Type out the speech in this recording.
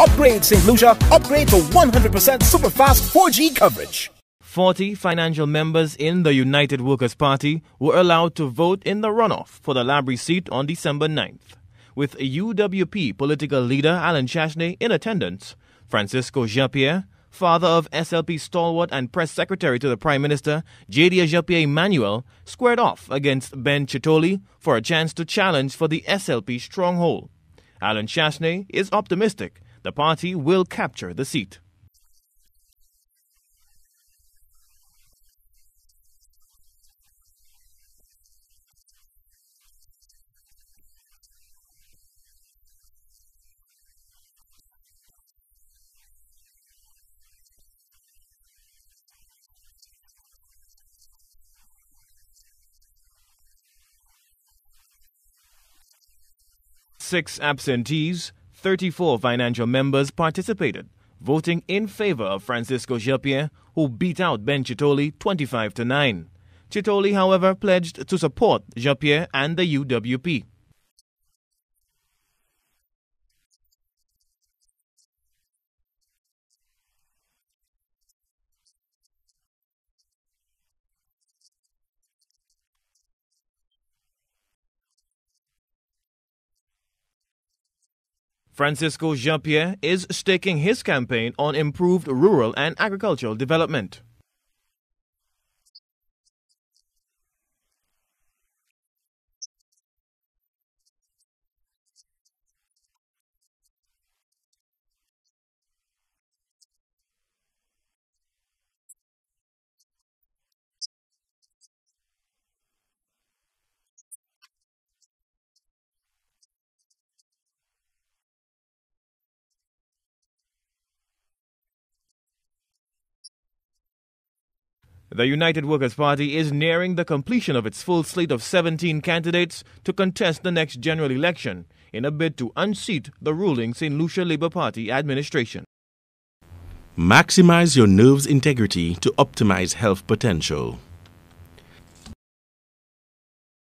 Upgrade St. Lucia. Upgrade to 100% super fast 4G coverage. 40 financial members in the United Workers' Party were allowed to vote in the runoff for the Laborie seat on December 9th. With UWP political leader Allen Chastanet in attendance, Francisco Jean-Pierre, father of SLP stalwart and press secretary to the Prime Minister, Jadia Jean-Pierre Emmanuel, squared off against Ben Chitolie for a chance to challenge for the SLP stronghold. Allen Chastanet is optimistic the party will capture the seat. Six absentees, 34 financial members participated, voting in favor of Francisco Jean-Pierre, who beat out Ben Chitolie 25 to 9. Chitolie, however, pledged to support Jean-Pierre and the UWP. Francisco Jean-Pierre is staking his campaign on improved rural and agricultural development. The United Workers' Party is nearing the completion of its full slate of 17 candidates to contest the next general election in a bid to unseat the ruling St. Lucia Labour Party administration. Maximize your nerve's integrity to optimize health potential.